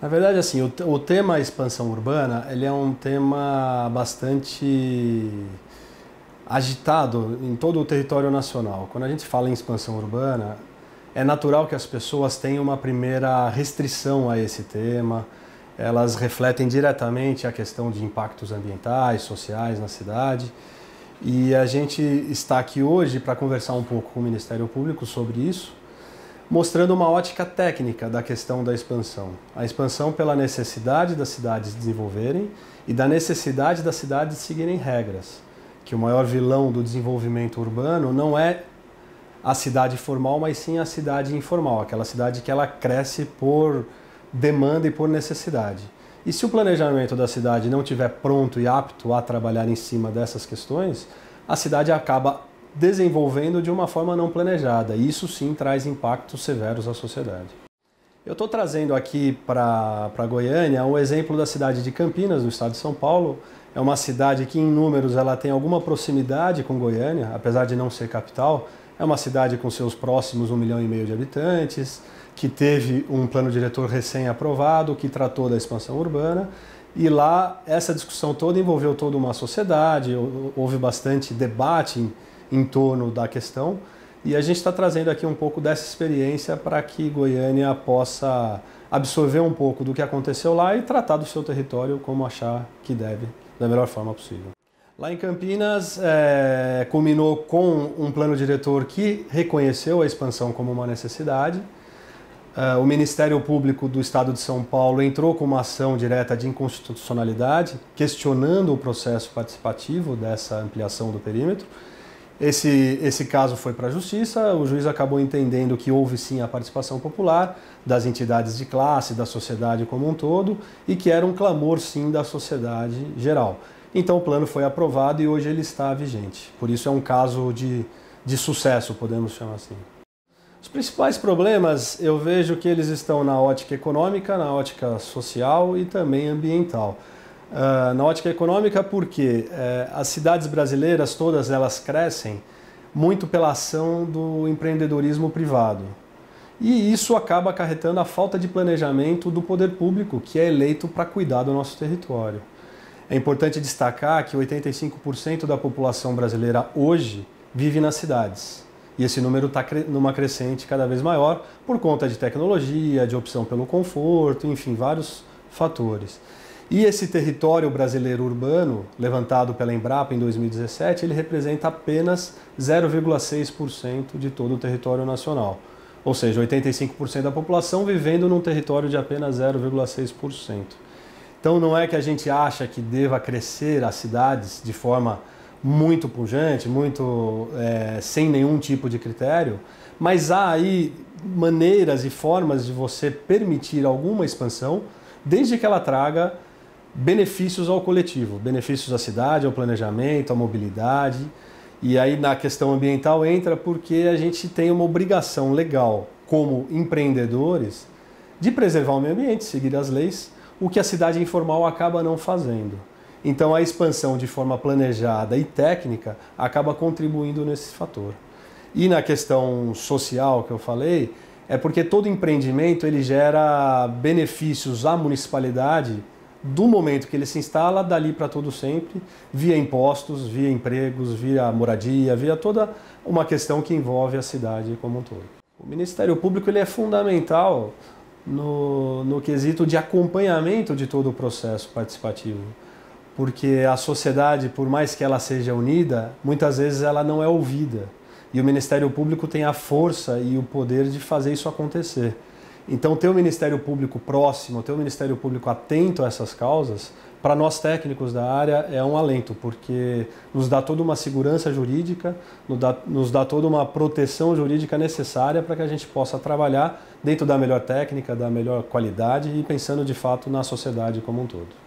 Na verdade, assim, o, o tema expansão urbana, ele é um tema bastante agitado em todo o território nacional. Quando a gente fala em expansão urbana, é natural que as pessoas tenham uma primeira restrição a esse tema. Elas refletem diretamente a questão de impactos ambientais, sociais na cidade. E a gente está aqui hoje para conversar um pouco com o Ministério Público sobre isso mostrando uma ótica técnica da questão da expansão. A expansão pela necessidade das cidades desenvolverem e da necessidade das cidades seguirem regras. Que o maior vilão do desenvolvimento urbano não é a cidade formal, mas sim a cidade informal, aquela cidade que ela cresce por demanda e por necessidade. E se o planejamento da cidade não estiver pronto e apto a trabalhar em cima dessas questões, a cidade acaba desenvolvendo de uma forma não planejada. Isso sim traz impactos severos à sociedade. Eu estou trazendo aqui para Goiânia um exemplo da cidade de Campinas, no estado de São Paulo. É uma cidade que, em números, ela tem alguma proximidade com Goiânia, apesar de não ser capital. É uma cidade com seus próximos um milhão e meio de habitantes, que teve um plano diretor recém-aprovado, que tratou da expansão urbana. E lá, essa discussão toda envolveu toda uma sociedade, houve bastante debate em torno da questão. E a gente está trazendo aqui um pouco dessa experiência para que Goiânia possa absorver um pouco do que aconteceu lá e tratar do seu território como achar que deve, da melhor forma possível. Lá em Campinas, é, culminou com um plano diretor que reconheceu a expansão como uma necessidade. É, o Ministério Público do Estado de São Paulo entrou com uma ação direta de inconstitucionalidade, questionando o processo participativo dessa ampliação do perímetro. Esse, esse caso foi para a justiça, o juiz acabou entendendo que houve sim a participação popular das entidades de classe, da sociedade como um todo, e que era um clamor sim da sociedade geral. Então o plano foi aprovado e hoje ele está vigente. Por isso é um caso de, de sucesso, podemos chamar assim. Os principais problemas eu vejo que eles estão na ótica econômica, na ótica social e também ambiental. Uh, na ótica econômica, porque uh, as cidades brasileiras, todas elas crescem muito pela ação do empreendedorismo privado. E isso acaba acarretando a falta de planejamento do poder público, que é eleito para cuidar do nosso território. É importante destacar que 85% da população brasileira hoje vive nas cidades. E esse número está numa crescente cada vez maior por conta de tecnologia, de opção pelo conforto, enfim, vários fatores. E esse território brasileiro urbano, levantado pela Embrapa em 2017, ele representa apenas 0,6% de todo o território nacional. Ou seja, 85% da população vivendo num território de apenas 0,6%. Então não é que a gente acha que deva crescer as cidades de forma muito pujante, muito é, sem nenhum tipo de critério, mas há aí maneiras e formas de você permitir alguma expansão, desde que ela traga benefícios ao coletivo, benefícios à cidade, ao planejamento, à mobilidade. E aí na questão ambiental entra porque a gente tem uma obrigação legal como empreendedores de preservar o meio ambiente, seguir as leis, o que a cidade informal acaba não fazendo. Então a expansão de forma planejada e técnica acaba contribuindo nesse fator. E na questão social que eu falei, é porque todo empreendimento ele gera benefícios à municipalidade do momento que ele se instala, dali para todo sempre, via impostos, via empregos, via moradia, via toda uma questão que envolve a cidade como um todo. O Ministério Público ele é fundamental no, no quesito de acompanhamento de todo o processo participativo, porque a sociedade, por mais que ela seja unida, muitas vezes ela não é ouvida. E o Ministério Público tem a força e o poder de fazer isso acontecer. Então, ter o Ministério Público próximo, ter o Ministério Público atento a essas causas, para nós técnicos da área é um alento, porque nos dá toda uma segurança jurídica, nos dá, nos dá toda uma proteção jurídica necessária para que a gente possa trabalhar dentro da melhor técnica, da melhor qualidade e pensando de fato na sociedade como um todo.